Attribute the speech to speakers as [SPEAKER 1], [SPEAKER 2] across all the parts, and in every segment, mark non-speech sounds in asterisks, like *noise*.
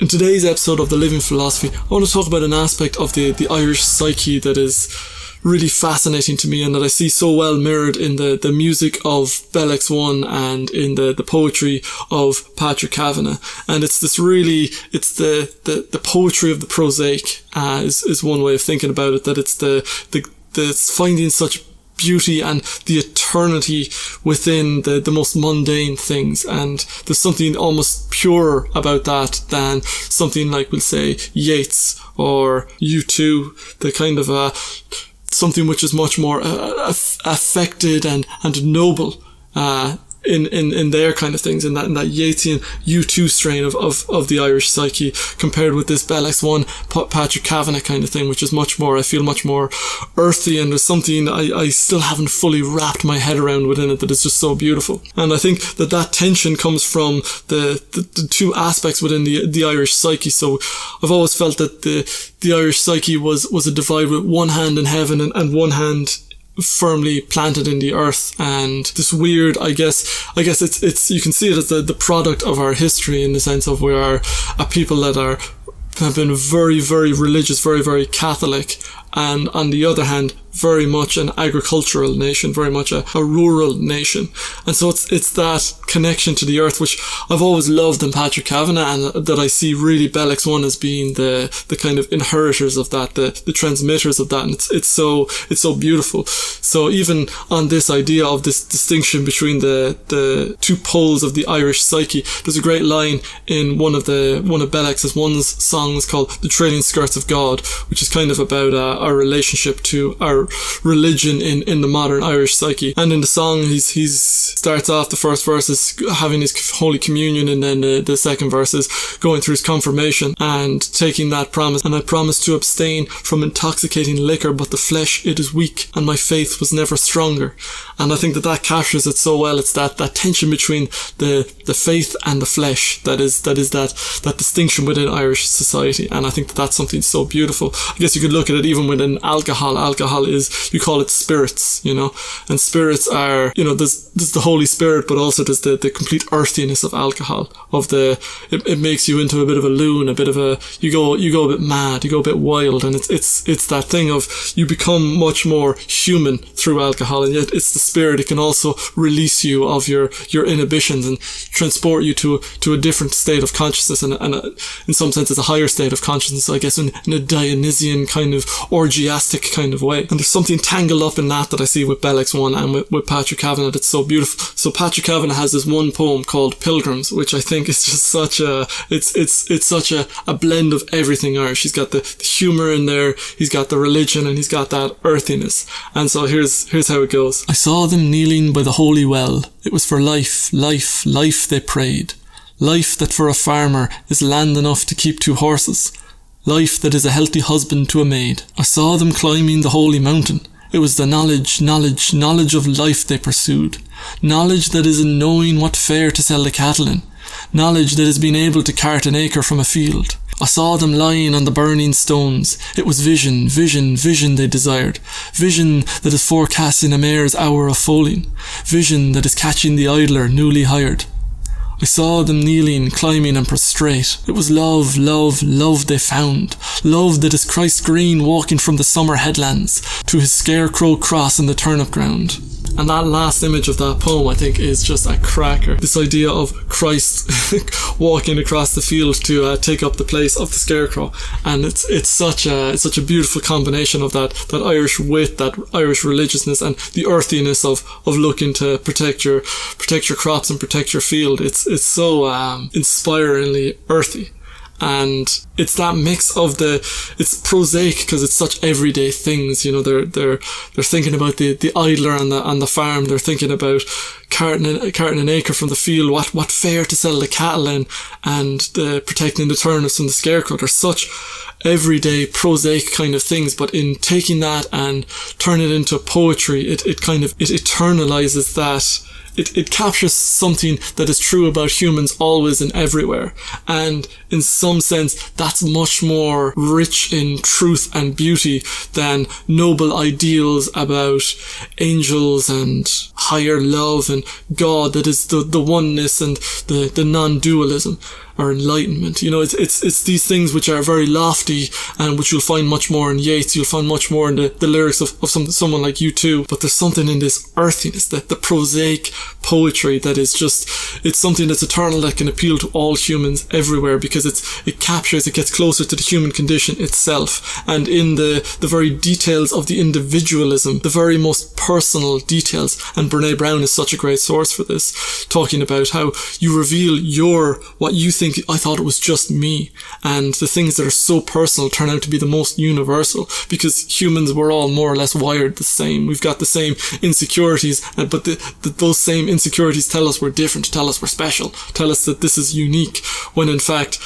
[SPEAKER 1] In today's episode of The Living Philosophy, I want to talk about an aspect of the, the Irish psyche that is really fascinating to me and that I see so well mirrored in the, the music of Bell X1 and in the, the poetry of Patrick Kavanagh. And it's this really, it's the, the, the poetry of the prosaic, uh, is, is one way of thinking about it, that it's the, the, the finding such beauty and the eternity within the, the most mundane things. And there's something almost pure about that than something like, we'll say, Yeats or U2, the kind of, uh, something which is much more uh, affected and, and noble, uh, in, in, in their kind of things, in that in that Yeatsian U2 strain of, of, of the Irish psyche, compared with this Bell X1 Patrick Kavanagh kind of thing, which is much more, I feel much more earthy and there's something I, I still haven't fully wrapped my head around within it that is just so beautiful. And I think that that tension comes from the, the, the two aspects within the, the Irish psyche. So I've always felt that the, the Irish psyche was, was a divide with one hand in heaven and, and one hand firmly planted in the earth and this weird I guess I guess it's it's you can see it as the, the product of our history in the sense of we are a people that are have been very very religious very very Catholic and on the other hand very much an agricultural nation, very much a, a, rural nation. And so it's, it's that connection to the earth, which I've always loved in Patrick Kavanagh and that I see really Bell X1 as being the, the kind of inheritors of that, the, the transmitters of that. And it's, it's so, it's so beautiful. So even on this idea of this distinction between the, the two poles of the Irish psyche, there's a great line in one of the, one of Bell X1's songs called The Trailing Skirts of God, which is kind of about uh, our relationship to our religion in, in the modern Irish psyche. And in the song, he's, he's starts off the first verse is having his Holy Communion and then the, the second verse is going through his confirmation and taking that promise. And I promise to abstain from intoxicating liquor, but the flesh, it is weak and my faith was never stronger. And I think that that captures it so well. It's that, that tension between the, the faith and the flesh that is, that is that, that distinction within Irish society. And I think that that's something so beautiful. I guess you could look at it even within alcohol. Alcohol is, you call it spirits, you know, and spirits are, you know, there's, there's the Holy Spirit, but also there's the, the complete earthiness of alcohol, of the, it, it makes you into a bit of a loon, a bit of a, you go, you go a bit mad, you go a bit wild, and it's, it's, it's that thing of you become much more human through alcohol, and yet it's the spirit. It can also release you of your, your inhibitions and transport you to, to a different state of consciousness and, and a, in some sense it's a higher state of consciousness, I guess, in, in a Dionysian kind of orgiastic kind of way. And there's something tangled up in that that I see with Bell X1 and with, with Patrick Kavanagh that's so beautiful. So Patrick Kavanagh has this one poem called Pilgrims, which I think is just such a, it's, it's, it's such a, a blend of everything Irish. He's got the, the humor in there, he's got the religion, and he's got that earthiness. And so here's, here's how it goes. I saw them kneeling by the holy well. It was for life, life, life they prayed. Life that for a farmer is land enough to keep two horses. Life that is a healthy husband to a maid. I saw them climbing the holy mountain. It was the knowledge, knowledge, knowledge of life they pursued. Knowledge that is in knowing what fair to sell the cattle in. Knowledge that is being able to cart an acre from a field. I saw them lying on the burning stones. It was vision, vision, vision they desired. Vision that is forecasting a mare's hour of foaling. Vision that is catching the idler newly hired. I saw them kneeling, climbing and prostrate. It was love, love, love they found. Love that is Christ green walking from the summer headlands to his scarecrow cross in the turnip ground. And that last image of that poem, I think, is just a cracker. This idea of Christ *laughs* walking across the field to uh, take up the place of the scarecrow, and it's it's such a it's such a beautiful combination of that that Irish wit, that Irish religiousness, and the earthiness of of looking to protect your protect your crops and protect your field. It's it's so um, inspiringly earthy and it's that mix of the it's prosaic because it's such everyday things you know they're they're they're thinking about the the idler on the on the farm. They're thinking about carting carting an acre from the field. What what fair to sell the cattle in and the protecting the turnips from the scarecrow. They're such everyday prosaic kind of things. But in taking that and turn it into poetry it, it kind of it eternalizes that it, it captures something that is true about humans always and everywhere. And in some sense, that's much more rich in truth and beauty than noble ideals about angels and higher love and God that is the, the oneness and the, the non-dualism. Or enlightenment. You know, it's, it's, it's these things which are very lofty and which you'll find much more in Yeats. You'll find much more in the, the lyrics of, of some, someone like U2. But there's something in this earthiness, the, the prosaic poetry that is just, it's something that's eternal that can appeal to all humans everywhere because it's, it captures, it gets closer to the human condition itself. And in the, the very details of the individualism, the very most personal details. And Brene Brown is such a great source for this, talking about how you reveal your, what you think, I thought it was just me. And the things that are so personal turn out to be the most universal because humans were all more or less wired the same. We've got the same insecurities, uh, but the, the, those same insecurities tell us we're different, tell us we're special, tell us that this is unique, when in fact,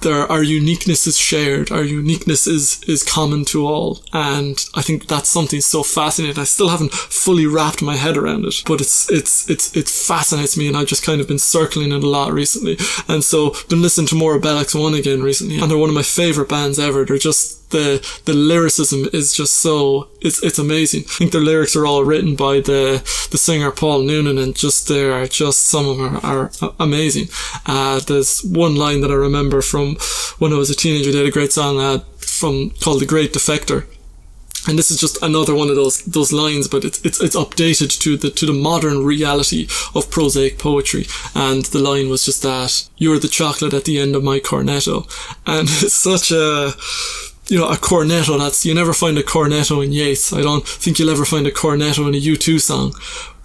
[SPEAKER 1] there, our uniqueness is shared. Our uniqueness is, is common to all. And I think that's something so fascinating. I still haven't fully wrapped my head around it, but it's, it's, it's, it fascinates me. And I've just kind of been circling it a lot recently. And so been listening to more of Bell X1 again recently. And they're one of my favorite bands ever. They're just, the the lyricism is just so it's it's amazing. I think their lyrics are all written by the the singer Paul Noonan, and just they are just some of them are, are amazing. Uh, there's one line that I remember from when I was a teenager. They had a great song uh, from called "The Great Defector." And this is just another one of those those lines, but it's it's it's updated to the to the modern reality of prosaic poetry. And the line was just that you're the chocolate at the end of my cornetto, and *laughs* it's such a you know, a cornetto. That's you never find a cornetto in Yeats. I don't think you'll ever find a cornetto in a U2 song.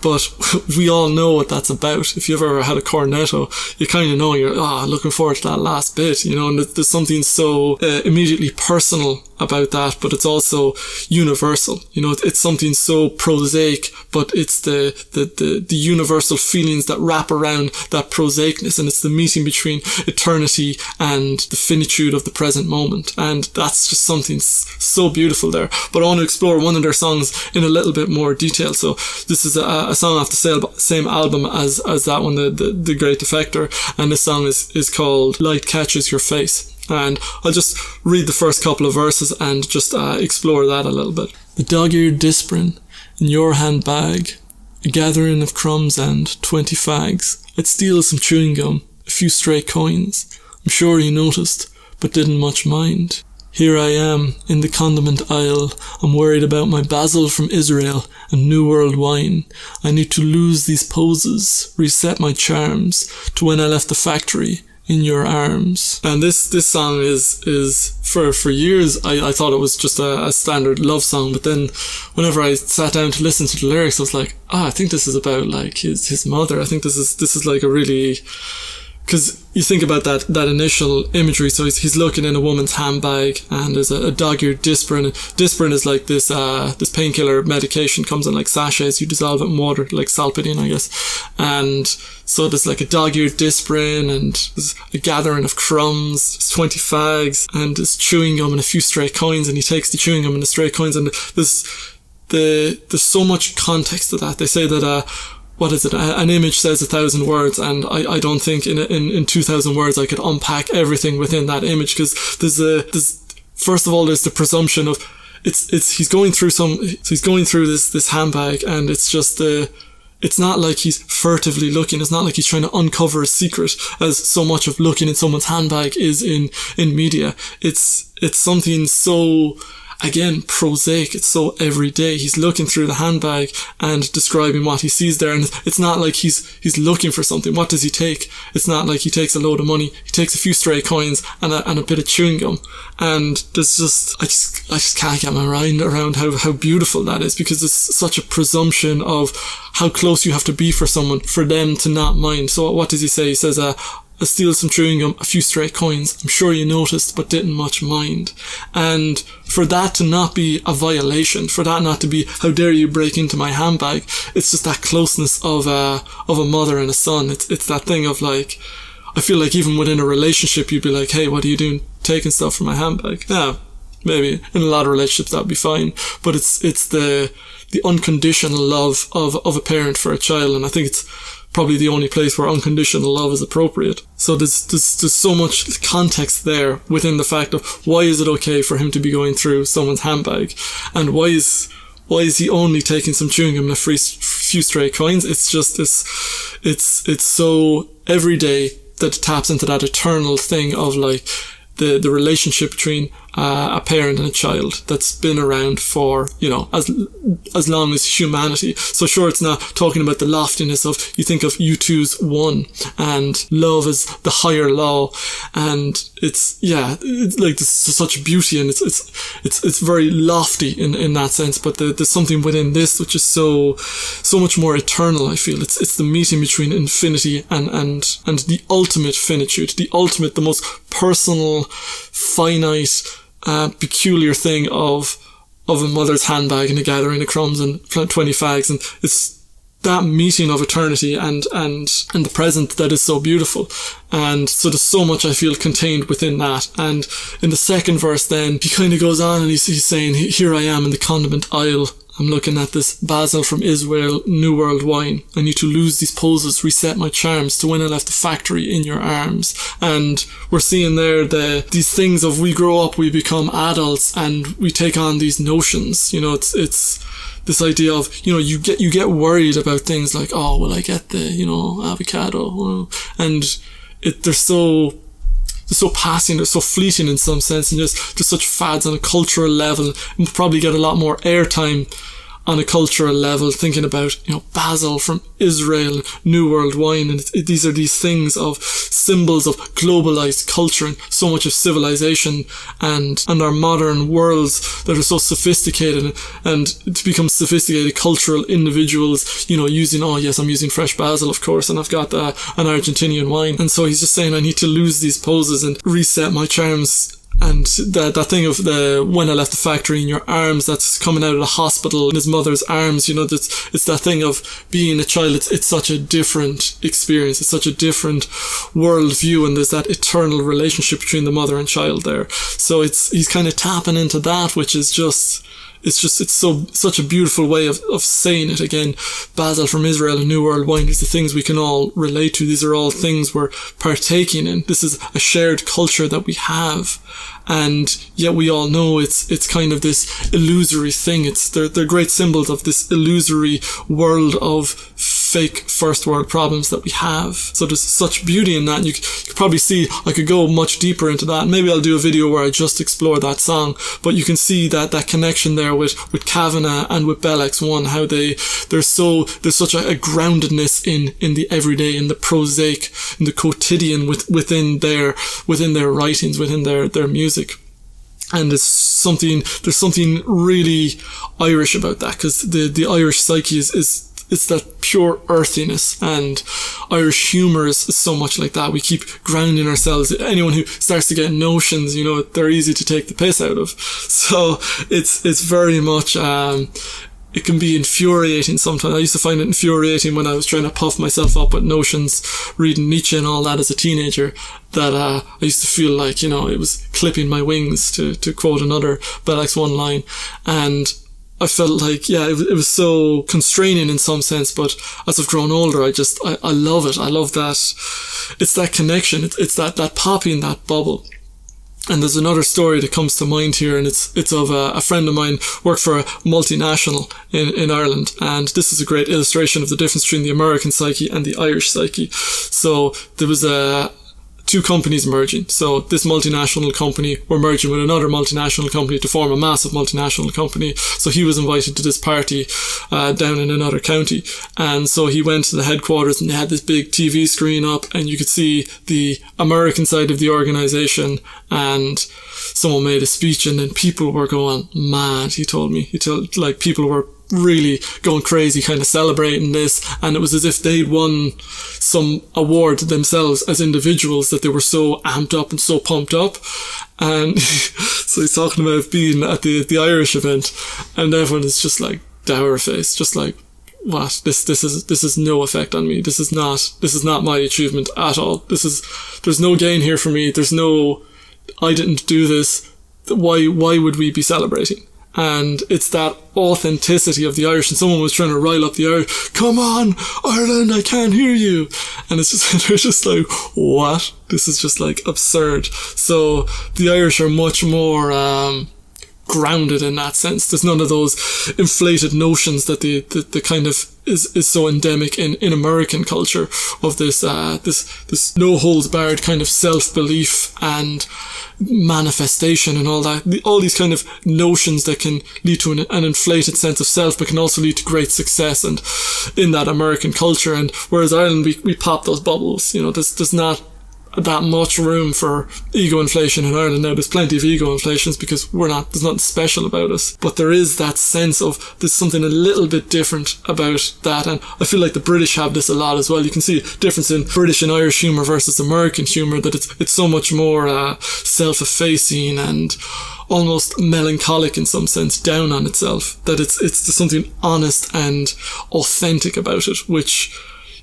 [SPEAKER 1] But *laughs* we all know what that's about. If you've ever had a cornetto, you kind of know you're ah oh, looking forward to that last bit, you know. And there's something so uh, immediately personal about that, but it's also universal. You know, it's something so prosaic, but it's the, the, the, the universal feelings that wrap around that prosaicness. And it's the meeting between eternity and the finitude of the present moment. And that's just something so beautiful there. But I want to explore one of their songs in a little bit more detail. So this is a, a song off the same album as, as that one, the, the, the Great Defector. And this song is, is called Light Catches Your Face. And I'll just read the first couple of verses and just uh, explore that a little bit. The dog-eared disprin in your handbag, a gathering of crumbs and twenty fags. I'd steal some chewing gum, a few stray coins. I'm sure you noticed, but didn't much mind. Here I am, in the condiment aisle. I'm worried about my basil from Israel and New World wine. I need to lose these poses, reset my charms to when I left the factory in your arms. And this this song is is for for years I, I thought it was just a, a, standard love song, but then whenever I sat down to listen to the lyrics, I was like, ah, oh, I think this is about like his his mother. I think this is this is like a really because you think about that that initial imagery. So he's, he's looking in a woman's handbag, and there's a, a dog-eared Disprin. Disprin is like this uh, this painkiller medication comes in like sachets. You dissolve it in water, like Solpadeine, I guess. And so there's like a dog-eared Disprin, and there's a gathering of crumbs, there's twenty fags, and there's chewing gum and a few stray coins. And he takes the chewing gum and the stray coins, and there's the there's so much context to that. They say that uh, what is it? An image says a thousand words, and I, I don't think in, in in two thousand words I could unpack everything within that image because there's a there's first of all there's the presumption of it's it's he's going through some he's going through this this handbag and it's just the it's not like he's furtively looking. It's not like he's trying to uncover a secret as so much of looking in someone's handbag is in, in media. It's, it's something so again, prosaic. It's so everyday. He's looking through the handbag and describing what he sees there. And it's not like he's, he's looking for something. What does he take? It's not like he takes a load of money. He takes a few stray coins and a, and a bit of chewing gum. And there's just, I just, I just can't get my mind around how, how beautiful that is because it's such a presumption of how close you have to be for someone for them to not mind. So what does he say? He says, uh, Steal some chewing gum, a few stray coins. I'm sure you noticed, but didn't much mind. And for that to not be a violation, for that not to be, how dare you break into my handbag, it's just that closeness of a, of a mother and a son. It's, it's that thing of like, I feel like even within a relationship, you'd be like, hey, what are you doing taking stuff from my handbag? Yeah, maybe in a lot of relationships that'd be fine. But it's, it's the, the unconditional love of, of a parent for a child. And I think it's, probably the only place where unconditional love is appropriate. So there's, there's, there's so much context there within the fact of why is it okay for him to be going through someone's handbag and why is, why is he only taking some chewing gum and a free, few stray coins? It's just this, it's, it's so everyday that taps into that eternal thing of like the the relationship between uh, a parent and a child that's been around for you know as as long as humanity. So sure, it's not talking about the loftiness of you think of U2's one and love is the higher law, and it's yeah, it's like there's such beauty and it's it's it's it's very lofty in in that sense. But the, there's something within this which is so so much more eternal. I feel it's it's the meeting between infinity and and and the ultimate finitude, the ultimate, the most personal, finite uh, peculiar thing of of a mother's handbag and a gathering of crumbs and 20 fags and it's that meeting of eternity and and and the present that is so beautiful. And so there's so much I feel contained within that. And in the second verse then he kind of goes on and he's, he's saying here I am in the condiment aisle I'm looking at this Basil from Israel New World wine. I need to lose these poses, reset my charms to when I left the factory in your arms. And we're seeing there the these things of we grow up, we become adults, and we take on these notions. You know, it's it's this idea of you know you get you get worried about things like oh will I get the you know avocado and it they're so so passing, they're so fleeting in some sense, and just just such fads on a cultural level, and probably get a lot more airtime on a cultural level, thinking about, you know, Basil from Israel, New World Wine, and it, these are these things of symbols of globalized culture and so much of civilization and, and our modern worlds that are so sophisticated and to become sophisticated cultural individuals, you know, using, oh yes, I'm using fresh basil, of course, and I've got uh, an Argentinian wine. And so he's just saying, I need to lose these poses and reset my charms and that that thing of the when I left the factory in your arms that's coming out of the hospital in his mother's arms you know that's it's that thing of being a child it's, it's such a different experience it's such a different worldview and there's that eternal relationship between the mother and child there. So it's he's kind of tapping into that which is just it's just it's so such a beautiful way of, of saying it again. Basil from israel and new world wine is the things we can all relate to. These are all things we're partaking in. This is a shared culture that we have. And yet we all know it's it's kind of this illusory thing. It's they're, they're great symbols of this illusory world of fake first world problems that we have. So there's such beauty in that. You could probably see I could go much deeper into that. Maybe I'll do a video where I just explore that song. But you can see that that connection there with with Kavanagh and with Bell X1, how they they're so there's such a, a groundedness in in the everyday, in the prosaic, in the quotidian with, within their within their writings, within their their music and there's something there's something really Irish about that because the the Irish psyche is, is it's that pure earthiness and Irish humour is, so much like that. We keep grounding ourselves. Anyone who starts to get notions, you know, they're easy to take the piss out of. *laughs* So it's, it's very much, um, it can be infuriating sometimes. I used to find it infuriating when I was trying to puff myself up with notions, reading Nietzsche and all that as a teenager, that uh, I used to feel like, you know, it was clipping my wings, to, to quote another Bell X1 line. And I felt like, yeah, it, it, was so constraining in some sense, but as I've grown older, I just, I, I love it. I love that. It's that connection. It's, it's that, that popping that bubble. And there's another story that comes to mind here, and it's it's of a, a, friend of mine worked for a multinational in, in Ireland, and this is a great illustration of the difference between the American psyche and the Irish psyche. So there was a two companies merging. So this multinational company were merging with another multinational company to form a massive multinational company. So he was invited to this party uh, down in another county, and so he went to the headquarters and they had this big TV screen up, and you could see the American side of the organization, and someone made a speech, and then people were going mad. He told me he told like people were really going crazy, kind of celebrating this. And it was as if they'd won some award themselves as individuals that they were so amped up and so pumped up. And *laughs* so he's talking about being at the, the Irish event and everyone is just like dour face, just like, what? This, this is, this has no effect on me. This is not, this is not my achievement at all. This is, there's no gain here for me. There's no, I didn't do this. Why, why would we be celebrating? And it's that authenticity of the Irish. And someone was trying to rile up the Irish. Come on, Ireland, I can't hear you. And it's just *laughs* they're just like, what? This is just like absurd. So the Irish are much more um, grounded in that sense. There's none of those inflated notions that the, the, the kind of is, is so endemic in, in American culture of this, uh, this, this no holds barred kind of self belief and manifestation and all that. All these kind of notions that can lead to an, an inflated sense of self, but can also lead to great success and in that American culture. And whereas Ireland, we, we pop those bubbles, you know, there's, there's not that much room for ego inflation in Ireland. Now there's plenty of ego inflations because we're not, there's nothing special about us. But there is that sense of there's something a little bit different about that. And I feel like the British have this a lot as well. You can see a difference in British and Irish humour versus American humour that it's, it's so much more, uh, self-effacing and almost melancholic in some sense, down on itself. That it's, it's something honest and authentic about it, which,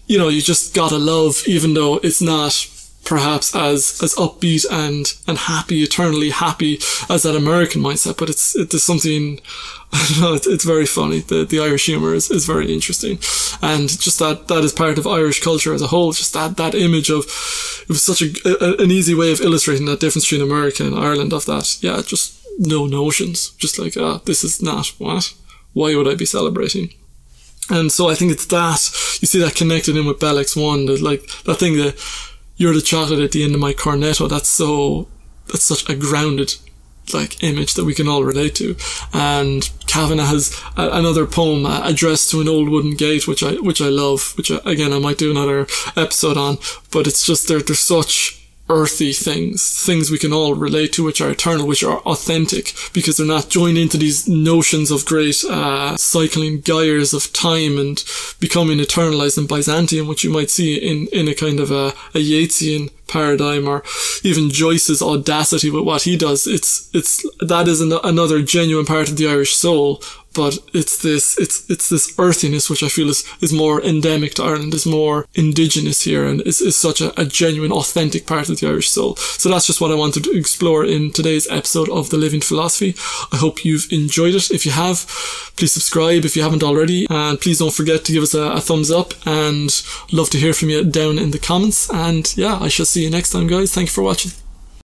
[SPEAKER 1] you know, you just gotta love, even though it's not perhaps as as upbeat and and happy, eternally happy as that American mindset. But it's it, there's something *laughs* I don't know. It's, it's very funny. The the Irish humor is, is very interesting, and just that that is part of Irish culture as a whole. Just that that image of it was such a, a an easy way of illustrating that difference between America and Ireland. Of that, yeah, just no notions. Just like ah, this is not what. Why would I be celebrating? And so I think it's that you see that connected in with Bell X1, that like that thing that you're the chocolate at the end of my cornetto. That's so, that's such a grounded, like, image that we can all relate to. And Kavanagh has a, another poem uh, addressed to an old wooden gate, which I, which I love, which I, uh, again, I might do another episode on, but it's just, they're, they're such, earthy things, things we can all relate to, which are eternal, which are authentic, because they're not joined into these notions of great uh, cycling gyres of time and becoming eternalized in Byzantium, which you might see in, in a kind of a, a Yeatsian paradigm or even Joyce's audacity with what he does. It's, it's, that is an, another genuine part of the Irish soul but it's this it's it's this earthiness which I feel is is more endemic to Ireland, is more indigenous here, and is, is such a, a genuine, authentic part of the Irish soul. So that's just what I wanted to explore in today's episode of the Living Philosophy. I hope you've enjoyed it. If you have, please subscribe if you haven't already, and please don't forget to give us a, a thumbs up. And love to hear from you down in the comments. And yeah, I shall see you next time, guys. Thank you for watching.